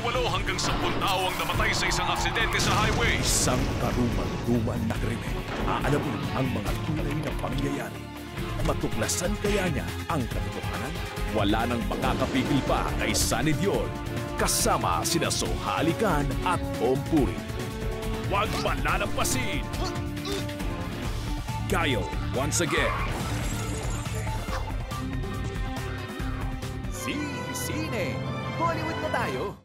walo hanggang sampung tao ang namatay sa isang aksidente sa highway. Isang karumal-dumal na krimen. Aalamin ang mga tunay na pangyayari. Matuklasan kaya niya ang katotohanan? Wala nang makakapigil pa kay Sunny Dion. Kasama sina Sohalikan at Ompuri. Huwag malalampasin! Gayo, once again. Sine! Hollywood na tayo!